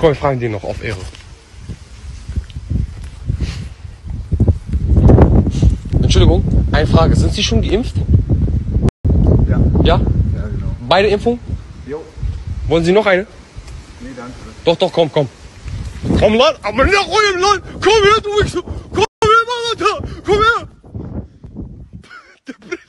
Komm, wir fragen den noch auf Ehre. Entschuldigung, eine Frage. Sind Sie schon geimpft? Ja, Ja? ja genau. Beide Impfungen? Jo, Wollen Sie noch eine? nee, danke. Doch, doch, komm, komm. Komm, Land, aber nach eurem Land. Komm her, du Wichser. Komm her, Mann, Alter. Komm her.